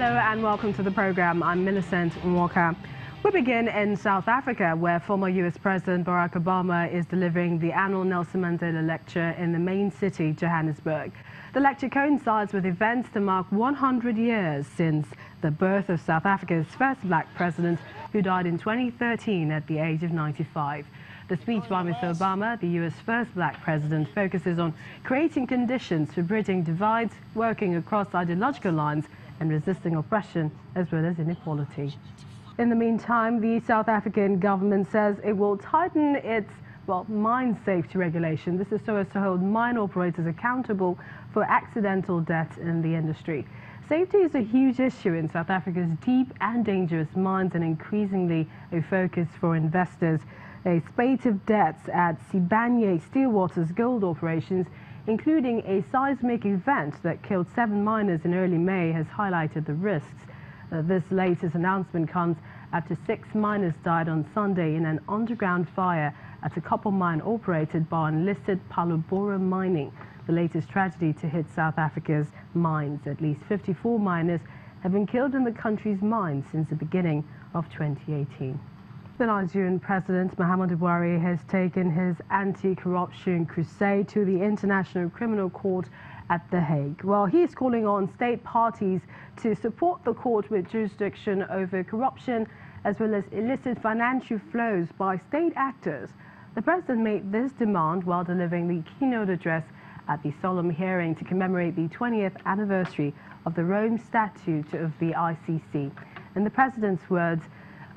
Hello and welcome to the program. I'm Millicent Walker. We begin in South Africa, where former U.S. President Barack Obama is delivering the annual Nelson Mandela Lecture in the main city, Johannesburg. The lecture coincides with events to mark 100 years since the birth of South Africa's first black president, who died in 2013 at the age of 95. The speech by Mr. Obama, the U.S. first black president, focuses on creating conditions for bridging divides, working across ideological lines, and resisting oppression as well as inequality. In the meantime, the South African government says it will tighten its well, mine safety regulation. This is so as to hold mine operators accountable for accidental deaths in the industry. Safety is a huge issue in South Africa's deep and dangerous mines and increasingly a focus for investors. A spate of deaths at Sibanye Stillwater's gold operations including a seismic event that killed seven miners in early May, has highlighted the risks. Uh, this latest announcement comes after six miners died on Sunday in an underground fire at a copper mine operated by unlisted Phalaborwa Mining, the latest tragedy to hit South Africa's mines. At least 54 miners have been killed in the country's mines since the beginning of 2018. The Nigerian President Muhammadu Buhari has taken his anti-corruption crusade to the International Criminal Court at The Hague. Well, he is calling on state parties to support the court with jurisdiction over corruption as well as illicit financial flows by state actors. The president made this demand while delivering the keynote address at the solemn hearing to commemorate the 20th anniversary of the Rome Statute of the ICC. In the president's words,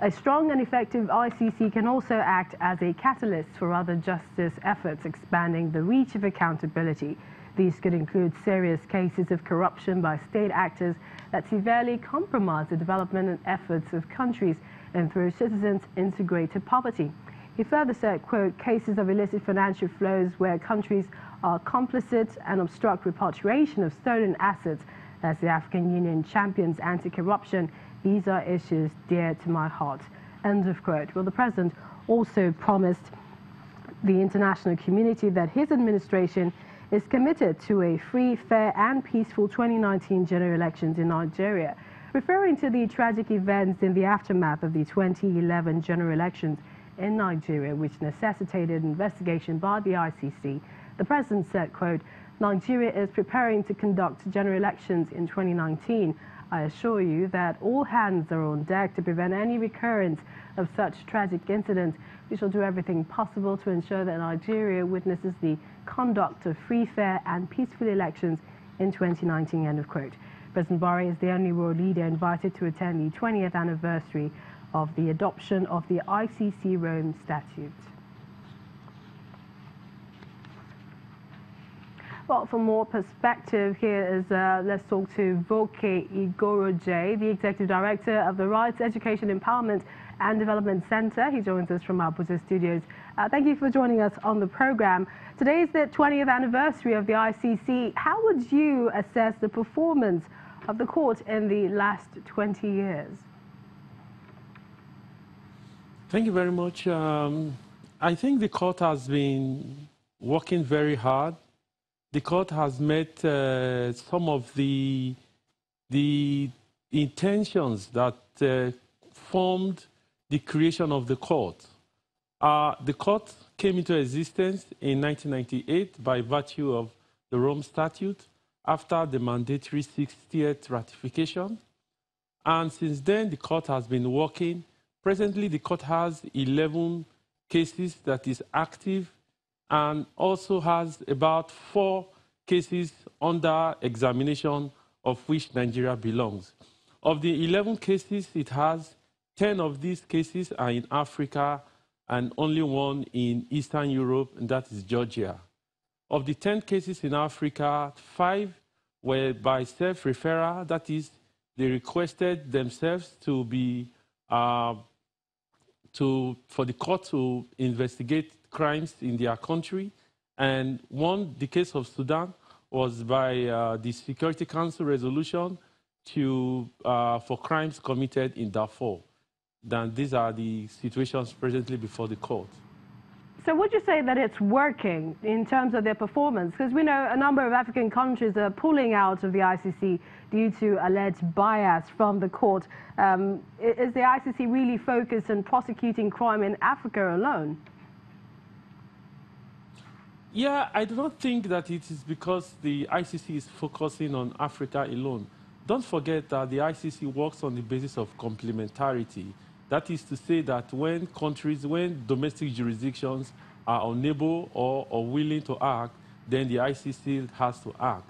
a strong and effective ICC can also act as a catalyst for other justice efforts, expanding the reach of accountability. These could include serious cases of corruption by state actors that severely compromise the development and efforts of countries and throw citizens into greater poverty. He further said, quote, cases of illicit financial flows where countries are complicit and obstruct repatriation of stolen assets as the African Union champions anti-corruption these are issues dear to my heart. End of quote. Well, the president also promised the international community that his administration is committed to a free, fair, and peaceful 2019 general elections in Nigeria. Referring to the tragic events in the aftermath of the 2011 general elections in Nigeria, which necessitated investigation by the ICC, the president said, quote, Nigeria is preparing to conduct general elections in 2019 I assure you that all hands are on deck to prevent any recurrence of such tragic incidents. We shall do everything possible to ensure that Nigeria witnesses the conduct of free, fair and peaceful elections in 2019, end of quote. President Buhari is the only world leader invited to attend the 20th anniversary of the adoption of the ICC Rome Statute. Well, for more perspective, here is uh, let's talk to Voke Igoroje, the Executive Director of the Rights, Education, Empowerment and Development Center. He joins us from our Abuja studios. Uh, thank you for joining us on the program. Today is the 20th anniversary of the ICC. How would you assess the performance of the court in the last 20 years? Thank you very much. Um, I think the court has been working very hard the court has met uh, some of the, the intentions that uh, formed the creation of the court. Uh, the court came into existence in 1998 by virtue of the Rome Statute after the mandatory 60th ratification. And since then, the court has been working. Presently, the court has 11 cases that is active and also has about four cases under examination of which Nigeria belongs. Of the 11 cases it has, 10 of these cases are in Africa and only one in Eastern Europe, and that is Georgia. Of the 10 cases in Africa, five were by self-referral, that is, they requested themselves to be uh, to, for the court to investigate crimes in their country. And one, the case of Sudan, was by uh, the Security Council resolution to, uh, for crimes committed in Darfur. Then these are the situations presently before the court. So would you say that it's working in terms of their performance? Because we know a number of African countries are pulling out of the ICC due to alleged bias from the court. Um, is the ICC really focused on prosecuting crime in Africa alone? Yeah, I do not think that it is because the ICC is focusing on Africa alone. Don't forget that the ICC works on the basis of complementarity. That is to say that when countries, when domestic jurisdictions are unable or, or willing to act, then the ICC has to act.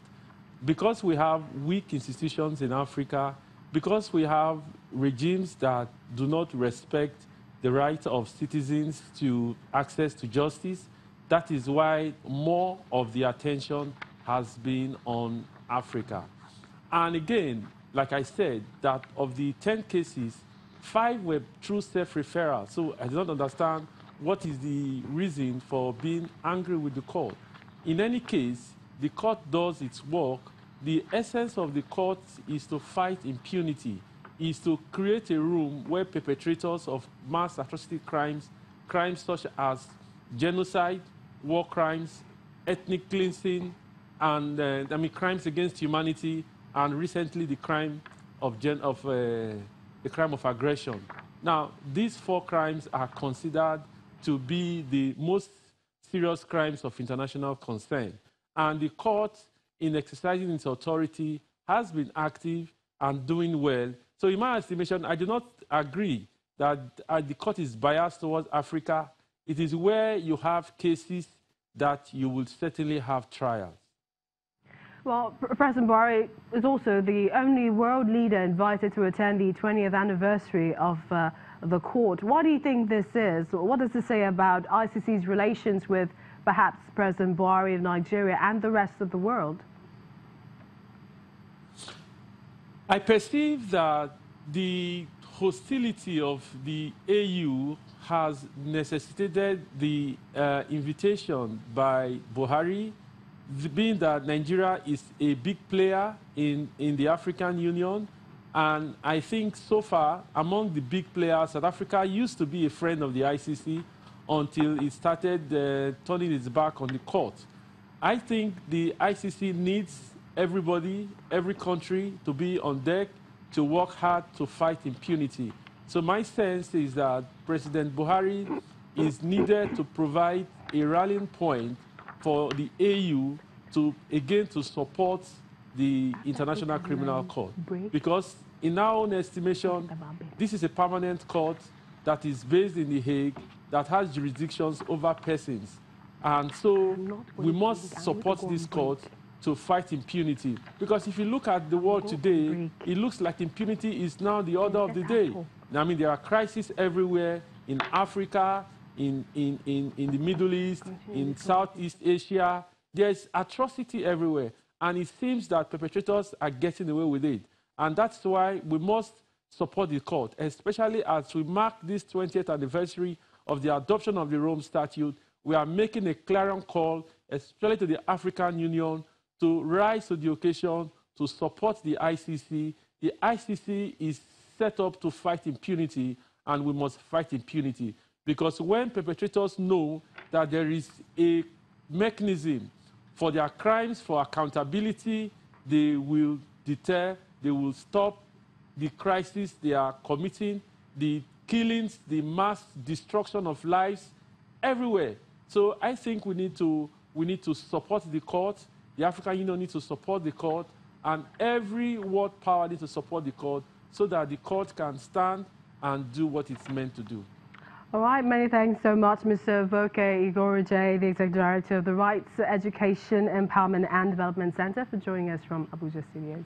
Because we have weak institutions in Africa, because we have regimes that do not respect the right of citizens to access to justice, that is why more of the attention has been on Africa. And again, like I said, that of the 10 cases, Five were through self-referral. So I do not understand what is the reason for being angry with the court. In any case, the court does its work. The essence of the court is to fight impunity, is to create a room where perpetrators of mass atrocity crimes, crimes such as genocide, war crimes, ethnic cleansing, and uh, I mean crimes against humanity, and recently the crime of, gen of uh, the crime of aggression. Now, these four crimes are considered to be the most serious crimes of international concern. And the court, in exercising its authority, has been active and doing well. So, in my estimation, I do not agree that uh, the court is biased towards Africa. It is where you have cases that you will certainly have trials. Well, President Buhari is also the only world leader invited to attend the 20th anniversary of uh, the court. What do you think this is? What does this say about ICC's relations with perhaps President Buhari of Nigeria and the rest of the world? I perceive that the hostility of the AU has necessitated the uh, invitation by Buhari being that Nigeria is a big player in, in the African Union, and I think so far, among the big players, South Africa used to be a friend of the ICC until it started uh, turning its back on the court. I think the ICC needs everybody, every country to be on deck to work hard to fight impunity. So my sense is that President Buhari is needed to provide a rallying point for the AU to, again, to support the International Criminal Court. Because in our own estimation, this is a permanent court that is based in The Hague that has jurisdictions over persons. And so we must support this court to fight impunity. Because if you look at the world today, it looks like impunity is now the order of the day. I mean, there are crises everywhere in Africa, in, in, in, in the Middle East, in Southeast Asia. There's atrocity everywhere. And it seems that perpetrators are getting away with it. And that's why we must support the court, especially as we mark this 20th anniversary of the adoption of the Rome Statute. We are making a clarion call, especially to the African Union, to rise to the occasion to support the ICC. The ICC is set up to fight impunity, and we must fight impunity. Because when perpetrators know that there is a mechanism for their crimes, for accountability, they will deter, they will stop the crisis they are committing, the killings, the mass destruction of lives everywhere. So I think we need to, we need to support the court. The African Union needs to support the court, and every world power needs to support the court so that the court can stand and do what it's meant to do. All right, many thanks so much, Mr. Voke Igorije, the Executive Director of the Rights Education Empowerment and Development Center, for joining us from Abuja Studios.